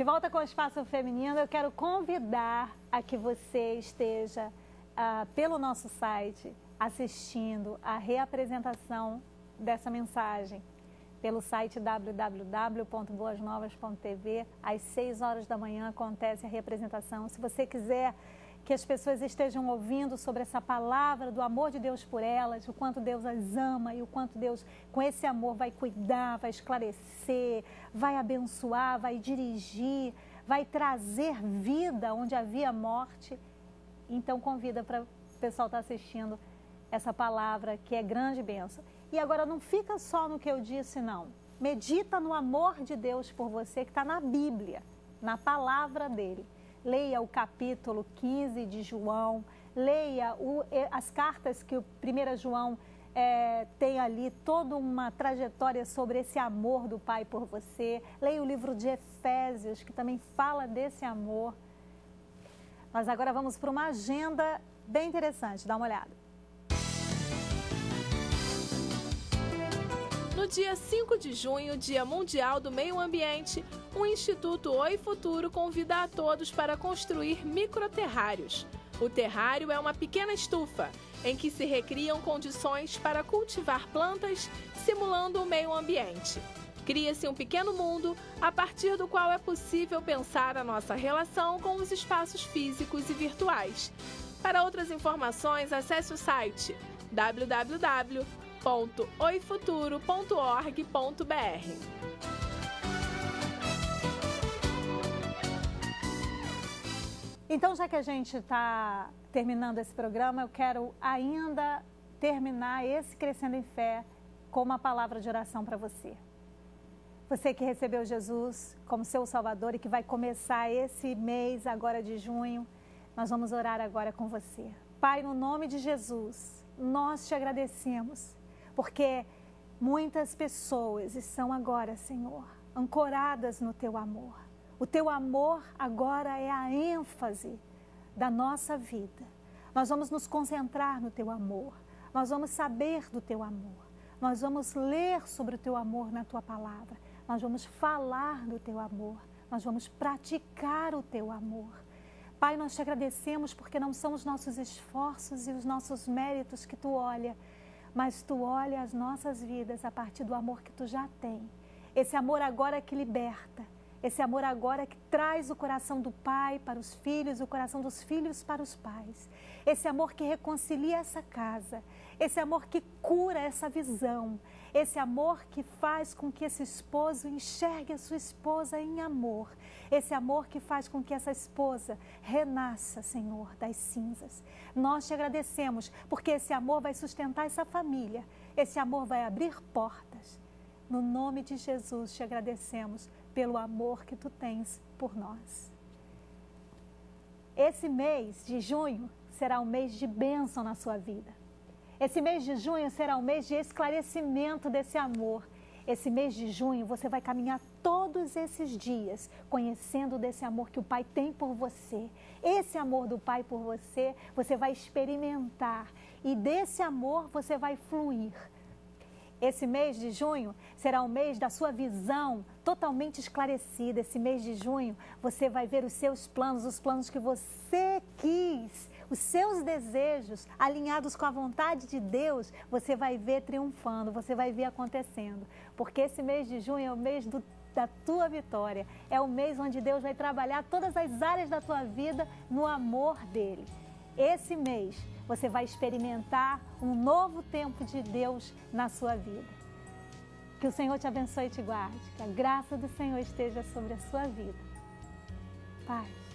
De volta com o Espaço Feminino, eu quero convidar a que você esteja uh, pelo nosso site assistindo a reapresentação dessa mensagem pelo site www.boasnovas.tv. Às 6 horas da manhã acontece a representação. Se você quiser que as pessoas estejam ouvindo sobre essa palavra do amor de Deus por elas, o quanto Deus as ama e o quanto Deus, com esse amor, vai cuidar, vai esclarecer, vai abençoar, vai dirigir, vai trazer vida onde havia morte. Então, convida para o pessoal estar tá assistindo essa palavra que é grande bênção. E agora não fica só no que eu disse, não. Medita no amor de Deus por você que está na Bíblia, na palavra dele. Leia o capítulo 15 de João, leia o, as cartas que o 1 João é, tem ali toda uma trajetória sobre esse amor do Pai por você. Leia o livro de Efésios, que também fala desse amor. Mas agora vamos para uma agenda bem interessante, dá uma olhada. No dia 5 de junho, Dia Mundial do Meio Ambiente, o Instituto Oi Futuro convida a todos para construir microterrários. O terrário é uma pequena estufa em que se recriam condições para cultivar plantas, simulando o meio ambiente. Cria-se um pequeno mundo a partir do qual é possível pensar a nossa relação com os espaços físicos e virtuais. Para outras informações, acesse o site www www.oifuturo.org.br. Então, já que a gente está terminando esse programa, eu quero ainda terminar esse Crescendo em Fé com uma palavra de oração para você. Você que recebeu Jesus como seu Salvador e que vai começar esse mês agora de junho, nós vamos orar agora com você. Pai, no nome de Jesus, nós te agradecemos porque muitas pessoas estão agora, Senhor, ancoradas no teu amor. O teu amor agora é a ênfase da nossa vida. Nós vamos nos concentrar no teu amor. Nós vamos saber do teu amor. Nós vamos ler sobre o teu amor na tua palavra. Nós vamos falar do teu amor. Nós vamos praticar o teu amor. Pai, nós te agradecemos porque não são os nossos esforços e os nossos méritos que tu olha, mas tu olha as nossas vidas a partir do amor que tu já tem. Esse amor agora que liberta, esse amor agora que traz o coração do pai para os filhos, o coração dos filhos para os pais. Esse amor que reconcilia essa casa, esse amor que cura essa visão, esse amor que faz com que esse esposo enxergue a sua esposa em amor, esse amor que faz com que essa esposa renasça, Senhor, das cinzas. Nós te agradecemos porque esse amor vai sustentar essa família, esse amor vai abrir portas. No nome de Jesus te agradecemos pelo amor que tu tens por nós. Esse mês de junho será um mês de bênção na sua vida. Esse mês de junho será um mês de esclarecimento desse amor. Esse mês de junho você vai caminhar todos esses dias conhecendo desse amor que o Pai tem por você. Esse amor do Pai por você, você vai experimentar e desse amor você vai fluir. Esse mês de junho será o mês da sua visão totalmente esclarecida. Esse mês de junho você vai ver os seus planos, os planos que você quis os seus desejos alinhados com a vontade de Deus, você vai ver triunfando, você vai ver acontecendo. Porque esse mês de junho é o mês do, da tua vitória. É o mês onde Deus vai trabalhar todas as áreas da tua vida no amor dele. Esse mês você vai experimentar um novo tempo de Deus na sua vida. Que o Senhor te abençoe e te guarde. Que a graça do Senhor esteja sobre a sua vida. Paz.